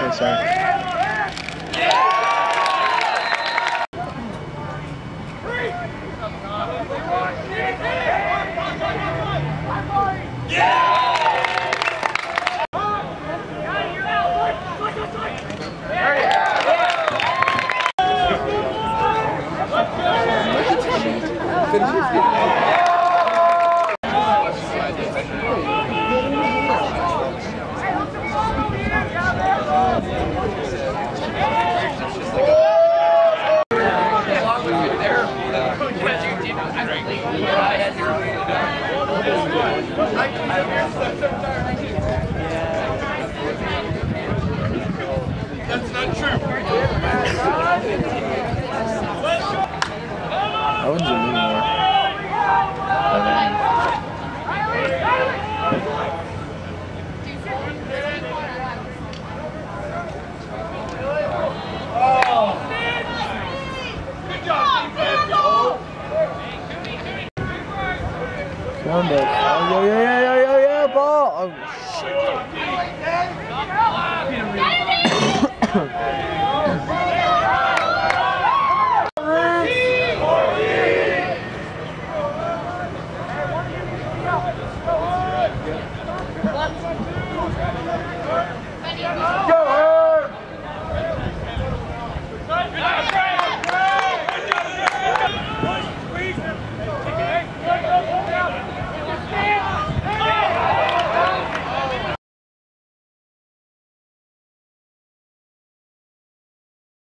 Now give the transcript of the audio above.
Oh, sorry. I Oh, yeah, yeah, yeah, yeah, yeah, ball. Oh, shit.